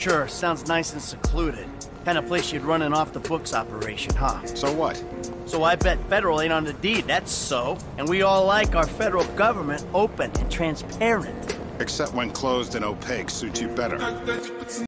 Sure, sounds nice and secluded. Kind of place you'd run an off-the-books operation, huh? So what? So I bet federal ain't on the deed, that's so. And we all like our federal government open and transparent. Except when closed and opaque suits you better.